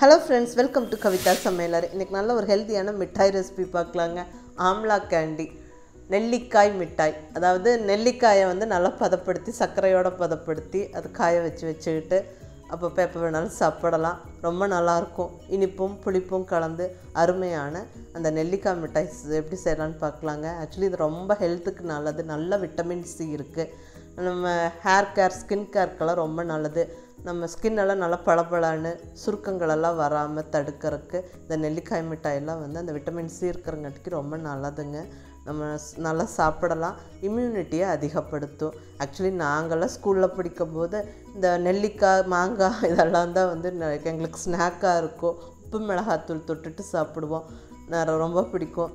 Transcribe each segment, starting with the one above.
Hello friends welcome to Kavitha சமையலர் இன்றைக்கி நல்ல ஒரு ஹெல்த்தியான மிட்டாய் ரெசிபி பார்க்கலாங்க. ஆம்லா கேண்டி நெல்லிக்காய் மிட்டாய். அதாவது நெல்லிக்காயை வந்து நல்லா பதப்படுத்தி சர்க்கரையோட பதப்படுத்தி அது காய வச்சு வச்சுக்கிட்டு அப்போ எப்போ வேணாலும் சாப்பிடலாம். ரொம்ப நல்லாயிருக்கும். இனிப்பும் புளிப்பும் கலந்து அருமையான அந்த நெல்லிக்காய் மிட்டாய் எப்படி செய்யலான்னு பார்க்கலாங்க. ஆக்சுவலி இது ரொம்ப ஹெல்த்துக்கு நல்லது. நல்ல விட்டமின் சி இருக்குது நம்ம ஹேர் கேர் ஸ்கின் கேர்க்கெல்லாம் ரொம்ப நல்லது. நம்ம ஸ்கின் எல்லாம் நல்லா பளபளன்னு சுருக்கங்களெல்லாம் வராமல் தடுக்கிறதுக்கு இந்த நெல்லிக்காய் மிட்டாயெல்லாம் வந்து அந்த விட்டமின் சி இருக்கிறங்காட்டிக்கு ரொம்ப நல்லதுங்க. நம்ம நல்லா சாப்பிடலாம். இம்யூனிட்டியை அதிகப்படுத்தும். ஆக்சுவலி நாங்கள்லாம் ஸ்கூலில் படிக்கும்போது இந்த நெல்லிக்காய் மாங்காய் இதெல்லாம் தான் வந்து எங்களுக்கு ஸ்நாக்காக இருக்கும். உப்பு மிளகாத்தூள் தொட்டுட்டு சாப்பிடுவோம். நான் ரொம்ப பிடிக்கும்.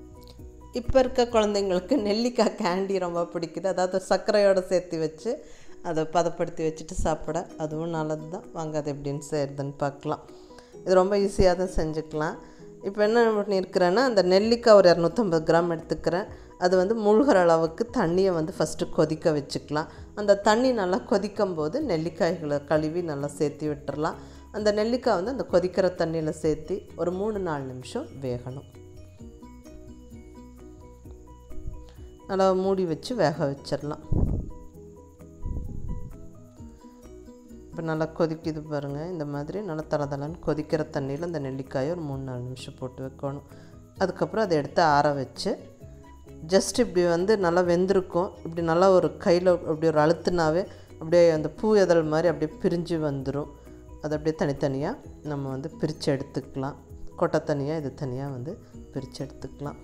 இப்போ இருக்க குழந்தைங்களுக்கு நெல்லிக்காய் கேண்டி ரொம்ப பிடிக்குது. அதாவது சர்க்கரையோடு சேர்த்து வச்சு அதை பதப்படுத்தி வச்சுட்டு சாப்பிட. அதுவும் நல்லது தான் வாங்க அது எப்படின்னு செய்கிறதுன்னு பார்க்கலாம். இது ரொம்ப ஈஸியாக தான் செஞ்சுக்கலாம். இப்போ என்ன பண்ணியிருக்கிறேன்னா அந்த நெல்லிக்காய் ஒரு இரநூத்தம்பது கிராம் எடுத்துக்கிறேன். அது வந்து மூழ்கிற அளவுக்கு தண்ணியை வந்து ஃபஸ்ட்டு கொதிக்க வச்சுக்கலாம். அந்த தண்ணி நல்லா கொதிக்கும் போது நெல்லிக்காய்களை கழுவி நல்லா சேர்த்து விட்டுறலாம். அந்த நெல்லிக்காய் வந்து அந்த கொதிக்கிற தண்ணியில் சேர்த்து ஒரு மூணு நாலு நிமிஷம் வேகணும். நல்லா மூடி வச்சு வேக வச்சிடலாம். இப்போ நல்லா கொதிக்குது பாருங்கள் இந்த மாதிரி நல்லா தளதளன்னு கொதிக்கிற தண்ணியில் இந்த நெல்லிக்காயை ஒரு மூணு நாலு நிமிஷம் போட்டு வைக்கணும். அதுக்கப்புறம் அதை எடுத்து ஆற வச்சு ஜஸ்ட் இப்படி வந்து நல்லா வெந்திருக்கும். இப்படி நல்லா ஒரு கையில் அப்படி ஒரு அழுத்துனாவே அப்படியே அந்த பூ எதழ் மாதிரி அப்படியே பிரிஞ்சு வந்துடும் அது அப்படியே தனித்தனியாக நம்ம வந்து பிரித்து எடுத்துக்கலாம். கொட்டை தனியாக இது தனியாக வந்து பிரித்து எடுத்துக்கலாம்.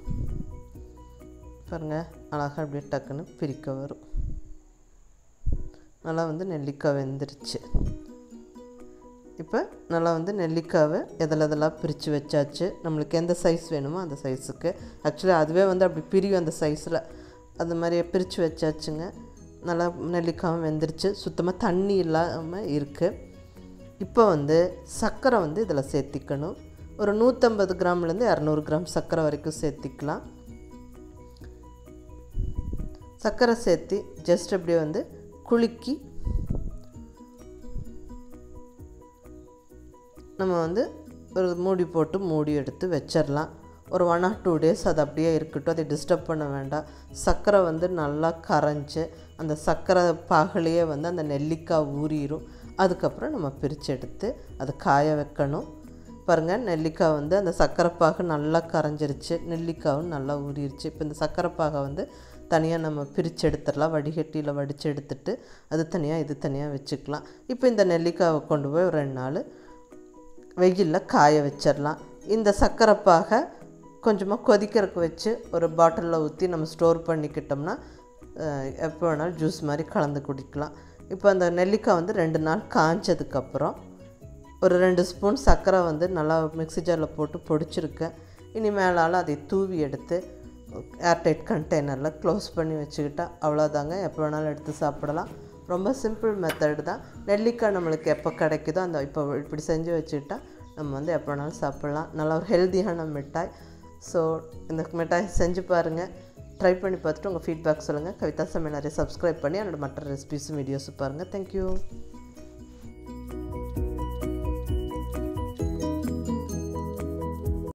பாருங்கள் அழகாக அப்படியே டக்குன்னு பிரிக்க வரும். நல்லா வந்து நெல்லிக்காய் வெந்துருச்சு. இப்போ நல்லா வந்து நெல்லிக்காவை எதில் எதெல்லாம் பிரித்து வச்சாச்சு. நம்மளுக்கு எந்த சைஸ் வேணுமோ அந்த சைஸுக்கு ஆக்சுவலி அதுவே வந்து அப்படி பிரியும் அந்த சைஸில் அது மாதிரி பிரித்து வச்சாச்சுங்க. நல்லா நெல்லிக்காவும் வெந்துருச்சு. சுத்தமாக தண்ணி இல்லாமல் இருக்குது இப்போ வந்து சர்க்கரை வந்து இதில் சேர்த்திக்கணும். ஒரு நூற்றம்பது கிராம்லேருந்து இரநூறு கிராம் சர்க்கரை வரைக்கும் சேர்த்திக்கலாம். சர்க்கரை சேர்த்து ஜஸ்ட் அப்படியே வந்து குலுக்கி நம்ம வந்து ஒரு மூடி போட்டு மூடி எடுத்து வச்சிடலாம். ஒரு ஒன் ஆர் டூ டேஸ் அது அப்படியே இருக்கட்டும். அதை டிஸ்டர்ப் பண்ண வேண்டாம். சர்க்கரை வந்து நல்லா கரைஞ்சி அந்த சர்க்கரை பாகலையே வந்து அந்த நெல்லிக்காய் ஊறிடும் அதுக்கப்புறம் நம்ம பிரித்து எடுத்து அதை காய வைக்கணும். பாருங்கள் நெல்லிக்காய் வந்து அந்த சர்க்கரைப்பாகு நல்லா கரைஞ்சிருச்சு. நெல்லிக்காவும் நல்லா ஊறிடுச்சு இப்போ இந்த சர்க்கரைப்பாகை வந்து தனியாக நம்ம பிரித்து எடுத்துடலாம் வடிகட்டியில் வடித்து எடுத்துட்டு அது தனியாக இது தனியாக வச்சுக்கலாம். இப்போ இந்த நெல்லிக்காவை கொண்டு போய் ஒரு ரெண்டு நாள் வெயிலில் காய வச்சிடலாம். இந்த சர்க்கரைப்பாகை கொஞ்சமாக கொதிக்கிறதுக்கு வச்சு ஒரு பாட்டிலில் ஊற்றி நம்ம ஸ்டோர் பண்ணிக்கிட்டோம்னா எப்போ வேணாலும் ஜூஸ் மாதிரி கலந்து குடிக்கலாம். இப்போ அந்த நெல்லிக்காய் வந்து ரெண்டு நாள் காஞ்சதுக்கப்புறம் ஒரு ரெண்டு ஸ்பூன் சர்க்கரை வந்து நல்லா மிக்ஸி ஜாரில் போட்டு பொடிச்சிருக்கேன். இனி மேலால் அதை தூவி எடுத்து ஏர்டைட் கண்டெய்னரில் க்ளோஸ் பண்ணி வச்சுக்கிட்டா அவ்வளோதாங்க எப்போ வேணாலும் எடுத்து சாப்பிடலாம். ரொம்ப சிம்பிள் மெத்தடு தான். நெல்லிக்காய் நம்மளுக்கு எப்போ கிடைக்குதோ அந்த இப்போ இப்படி செஞ்சு வச்சுக்கிட்டா நம்ம வந்து எப்போ வேணாலும் சாப்பிட்லாம். நல்ல ஒரு ஹெல்த்தியான மிட்டாய். ஸோ இந்த மிட்டாய் செஞ்சு பாருங்கள் ட்ரை பண்ணி பார்த்துட்டு உங்கள் ஃபீட்பேக் சொல்லுங்கள் கவிதா சமையல் நிறைய சப்ஸ்கிரைப் பண்ணி என்னோடய மற்ற ரெசிபிஸும் வீடியோஸும் பாருங்கள் தேங்க்யூ